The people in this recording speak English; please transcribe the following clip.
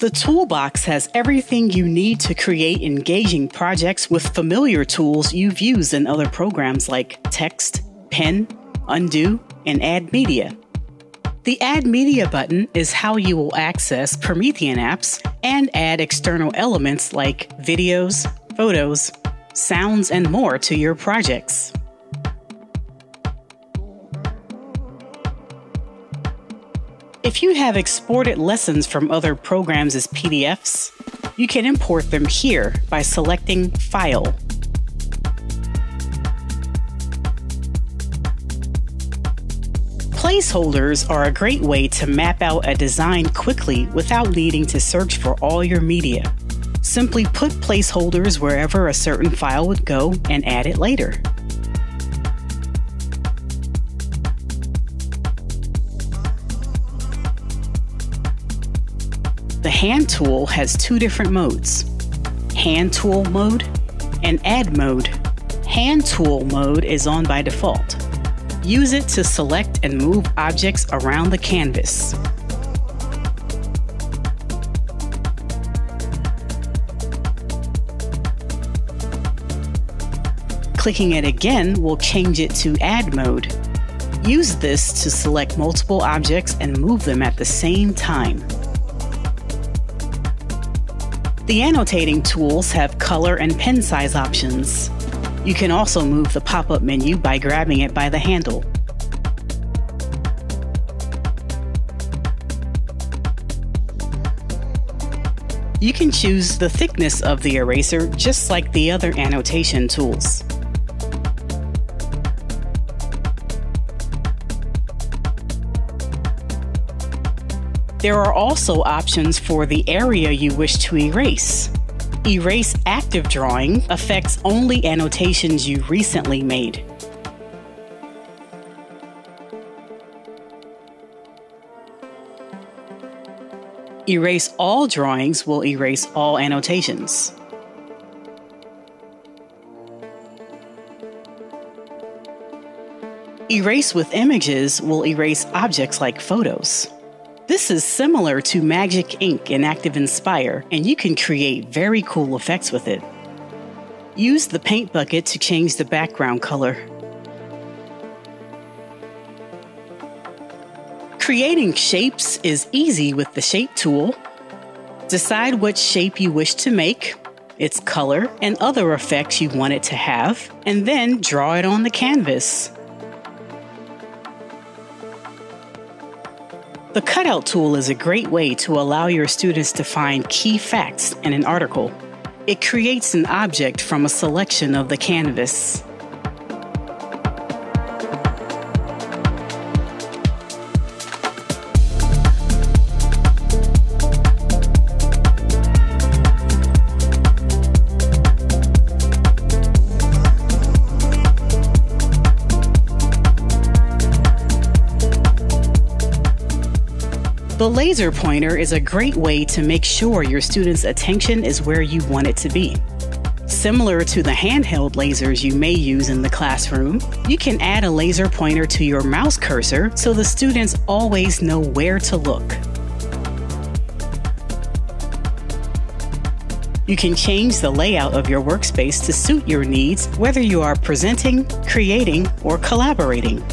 The toolbox has everything you need to create engaging projects with familiar tools you've used in other programs like Text, Pen, Undo, and Add Media. The Add Media button is how you will access Promethean apps and add external elements like videos, photos, sounds, and more to your projects. If you have exported lessons from other programs as PDFs, you can import them here by selecting File. Placeholders are a great way to map out a design quickly without needing to search for all your media. Simply put placeholders wherever a certain file would go and add it later. The hand tool has two different modes hand tool mode and add mode. Hand tool mode is on by default. Use it to select and move objects around the canvas. Clicking it again will change it to Add mode. Use this to select multiple objects and move them at the same time. The annotating tools have color and pen size options. You can also move the pop up menu by grabbing it by the handle. You can choose the thickness of the eraser just like the other annotation tools. There are also options for the area you wish to erase. Erase Active Drawing affects only annotations you recently made. Erase All Drawings will erase all annotations. Erase with Images will erase objects like photos. This is similar to Magic Ink in ActivInspire, and you can create very cool effects with it. Use the paint bucket to change the background color. Creating shapes is easy with the Shape tool. Decide what shape you wish to make, its color, and other effects you want it to have, and then draw it on the canvas. The cutout tool is a great way to allow your students to find key facts in an article. It creates an object from a selection of the canvas. The laser pointer is a great way to make sure your student's attention is where you want it to be. Similar to the handheld lasers you may use in the classroom, you can add a laser pointer to your mouse cursor so the students always know where to look. You can change the layout of your workspace to suit your needs, whether you are presenting, creating, or collaborating.